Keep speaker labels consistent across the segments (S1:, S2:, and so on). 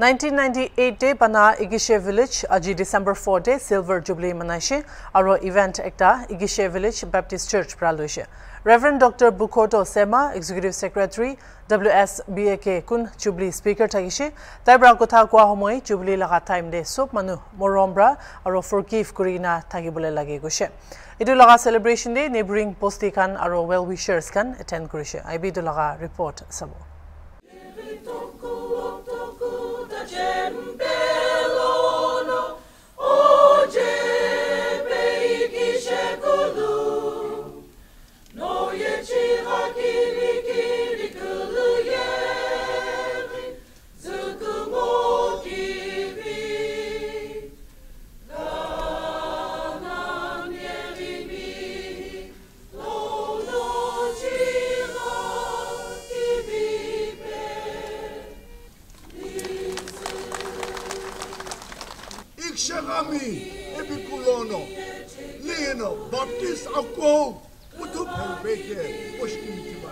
S1: 1998 day bana Igishe village aji December 4 day silver jubilee manaishe aro event ekta Igishe village Baptist church praloishe Reverend Dr. Bukoto Sema, Executive Secretary, WSBAK kun Jubilee Speaker thagishe, taibra kotha kwa homoi Jubilee laga time de sop manu morombra aro forgive kurina thagibole lage goshe. Idu laga celebration de neighboring posti kan aro well wishers kan attend kurishe. IB du laga report sabo.
S2: Ami, Epiculono, Leono, Baptist Ako, Mutu Pelbeke, Pushkin Tiba.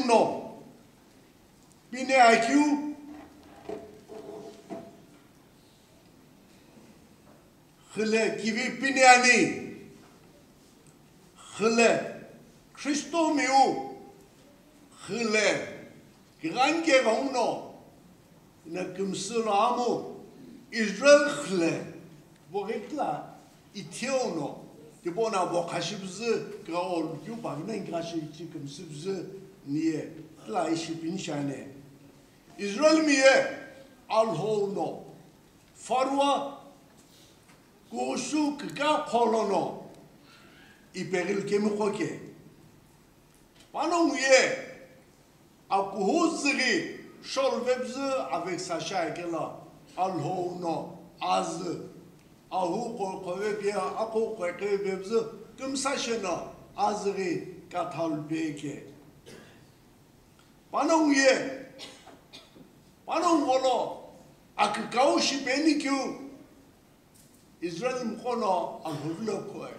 S2: Shinim no, Bine IQ, Hıle gibi binyani, Hıle, Christo miu, Hıle, Grange vauno, Na kumsulamu, Israel hıle, Vogekla, Itiono, di bona bo khashibze graol yu ba nen grashi niye? La ishi bin shane Israel miye al hono farwa Goshu ka kholono iperil kemu khoke Panon ye? Akuhuzri shol webze avec Sacha Ekela. Al hono az ahu ko kowe pia ako ko ke bebz kum sashena azri kathal panauye panauolo akikau shibeni kiu. Israel mkono amhuvilo koe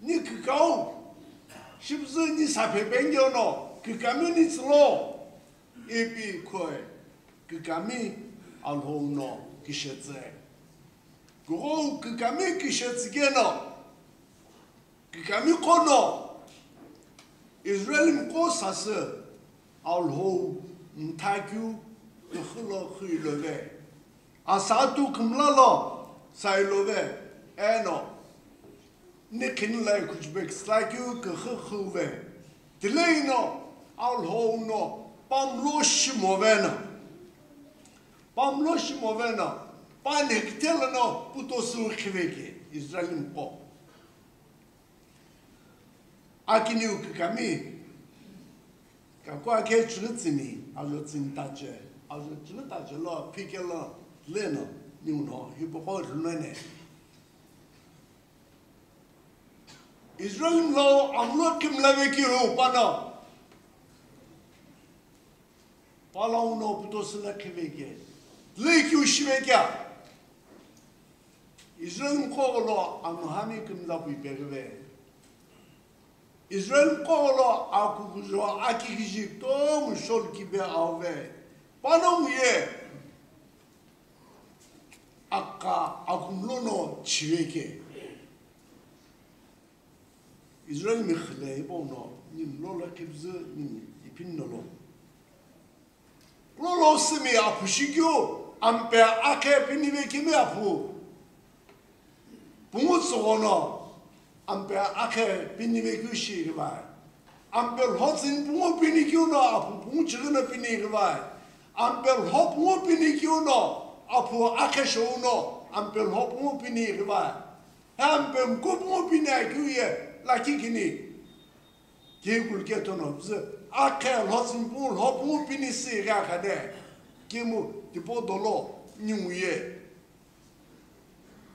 S2: ni kikau shibzu ni sapebenge ono kikami ni tslo. Ebi koe kikami anho no. Kishetze kugo kikami kishetzigeno kikami kono. Israel mko sase. 알호 타규 흘러 흘러베 아사투 금라로 사일로베 에노 니킨라이 쿠즈베크스라이큐 크흐흐베 딜레이노 알호노 밤로시모베나 밤로시모베나 πανεκτέλανο που το σουρχβέκε, Ισραήλ πω. Ακινίου καμί, ka kwa ke chiritsini ajo tsintache ajo chiritache lo pike lo le no ni uno hipopo lunene Israel lo amlo kim lave ki ro pano pala uno putosila kiveke le ki ushiveke Israel ko lo amhani kim la pipegve İsrail kolo akuguzo akikiji tom şol kibe ave. Panom ye. Akka akumlono chiveke. Israel mi khle bo no nim lo la kibz nim ipin no lo lo lo simi apu shigyo ampe ake pini ve kimi Am Ber Acke bin ich mir Güschi gewei. Am Ber Hotz in Bur bin ich Juna, ab Butschrinne bin ich gewei. Am Ber Hop Mur bin ich Juna, ab Bur Acke schon noch. Am Ber Hop Mur bin ich gewei. Am Ber Gup Mur bin ich Güje, laki gini. Gegul getono, bze. Acke Hotz in Bur, Hop Mur bin ich sie, ja kade. Gemu, die Bodolo, Nyumuye.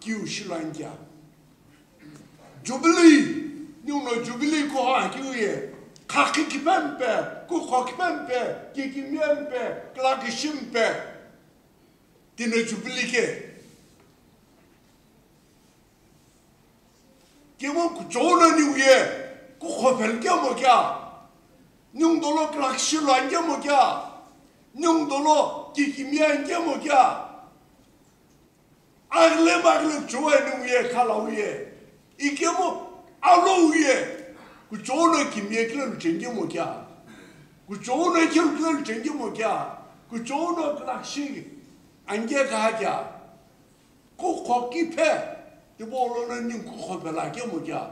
S2: Kiu Shilangia. jubilee. Nyu no jubilee ko ha ki ye. Ka ki ki pam pe ku kho ki pam pe ki ki mem pe kla ki shim pe. Ti no jubilee ke. Ki mo ku jo no ni ye ku kho pel ke mo kya. Nyung do lo kla ki shim la ke mo kya. Nyung do lo ki ki mem ke mo kya. Agle magle jo e ni ye khala ye. İkemo alo uye. Ku jona kimye kla lu chenge mo kya? Ku jona kya kla lu chenge mo kya? Ku jona klak shi? Anje ka kya? Ku khoki pe? Di bolo na ning ku khope la ke mo kya?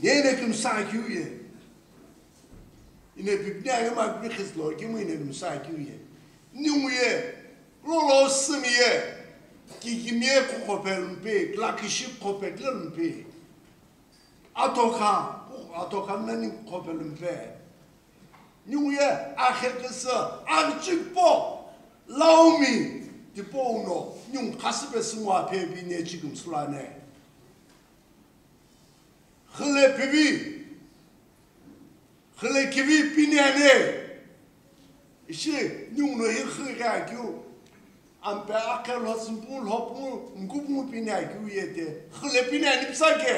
S2: Ye ne kum sa kyu ye. İne bi nya ye ma bi khis lo ke mo ine kum sa kyu ye. Ning ye ki a toca a toca la kiship kope kle lumpe. Atokan, atokan a kope lumpe. Nyungye akhe kese, akchik po, laumi, di po uno, nyung kasibe singwa pebi ne chigim sulane. Khile pibi, khile kibi pinene, ishi nyung no a khile kya kyu, am pe akel ho simpul ho pu ngup mu pina ki yete khle pina ni psake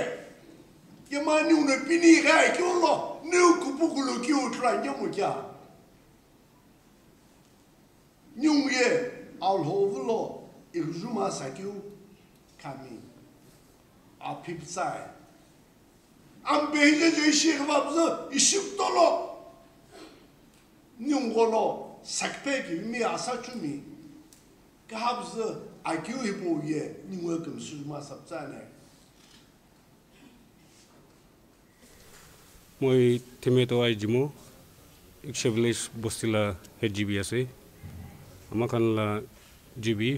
S2: ye ma ni un pini ga ki ulo ni ku pu ku lu ki u tra ni mu kya ni un ye al ho vu lo i ju ma sa ki u kami a pip sai am be je je shi va bzo i shi to lo. Ni un go lo sakpe ki mi asa chu mi. chumi kabz akiu hipo ye nyungwe kum sujma sabzane
S3: মই থেমেটো আই জিমো একশো ভিলেজ বস্তিলা head GB আছে আমাৰ খানলা জিবি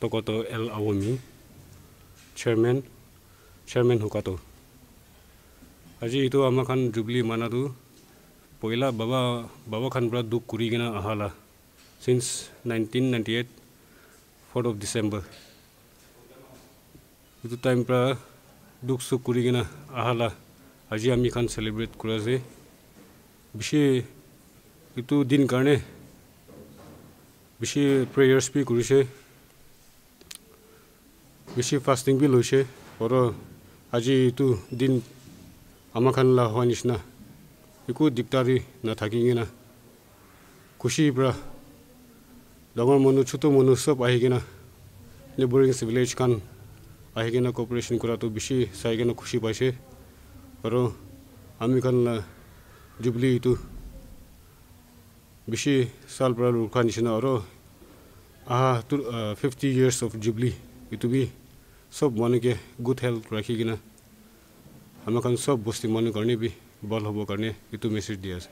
S3: টকটো এল আৱমী চেয়াৰমেন চেয়াৰমেন হুকাটো আজি এইটো আমাৰ খান জুবলি মানাটো পইলা বাবা বাবা খান পৰা দুখ কৰি কিনে আহালা since nineteen ninety eight fourth of December এইটো টাইম পৰা দুখ চুখ কৰি কিনে আহালা আজি আমি খান চেলিব্ৰেট কৰা যে বেছি এইটো দিন কাৰণে বেছি প্ৰেয়াৰ্ছ বি কৰিছে বেছি ফাষ্টিং বি লৈছে আৰু আজি এইটো দিন আমাৰ খান লা হোৱা নিচিনা একো দিগদাৰী নাথাকি কিনা খুচিৰ পৰা ডাঙৰ মানুহ ছোটো মানুহ চব আহি কিনে নেবৰিং ভিলেজ খান আহি কিনে কপাৰেশ্যন কৰাটো বেছি চাই কিনে খুচি পাইছে আৰু আমি খান জুবলিটো বেছি চাল পৰা ৰখা নিচিনা আৰু অহা two fifty years of jubilee এইটো বি চব মানুহকে গুড হেল্থ ৰাখি কিনে আমাৰ খান চব বস্তি মানুহৰ কাৰণে বি ভাল হ'ব কাৰণে এইটো মেছেজ দিয়া আছে